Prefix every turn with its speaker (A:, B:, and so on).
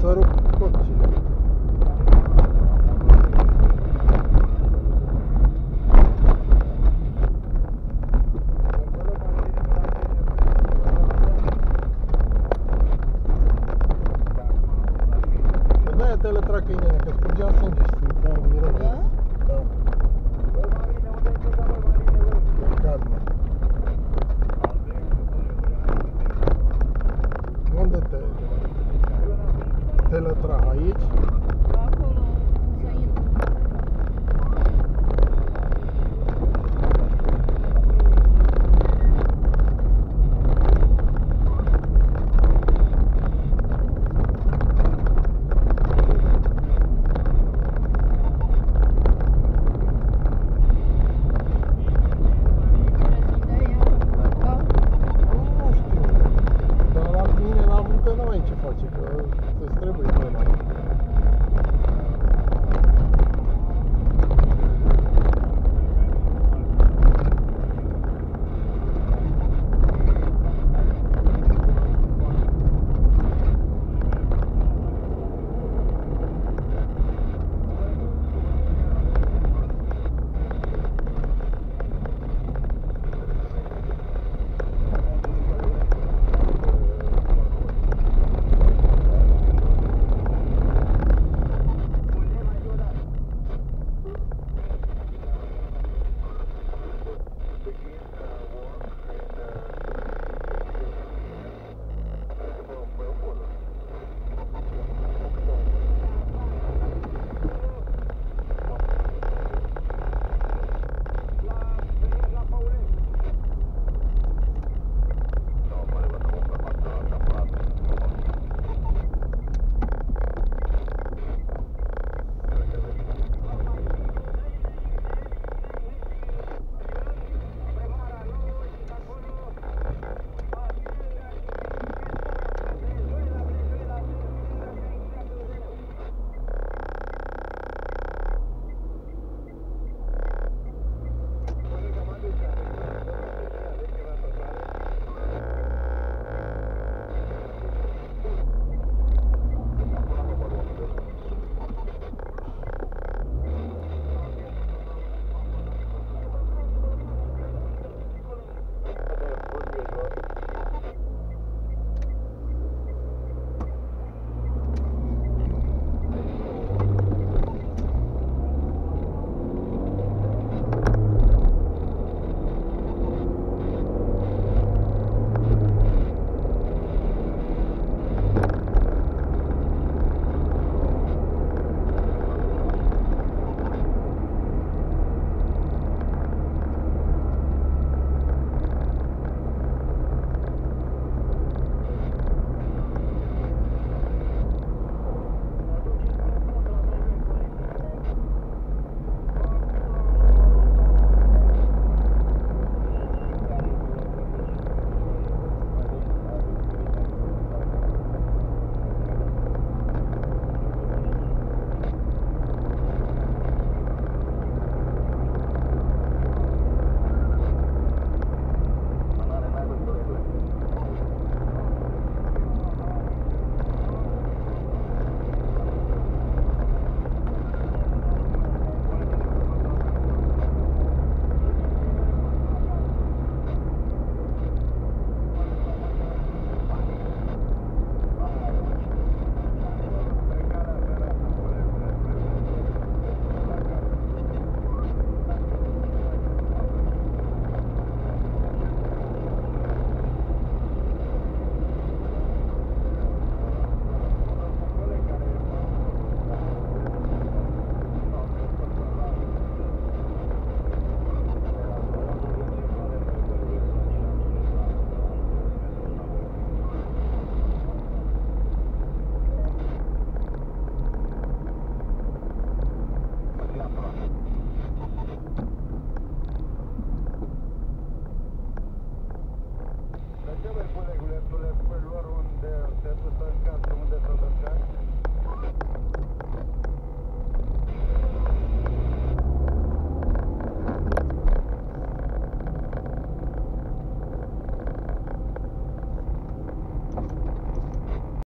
A: să rup cocile. Că de-aia te le trag pe inele, că scurgea sânge și se intra în miros.
B: Da?
A: Da. În cadmă. Unde cele bune gulețurile spui lor unde se duc să încarce, unde să se încarce.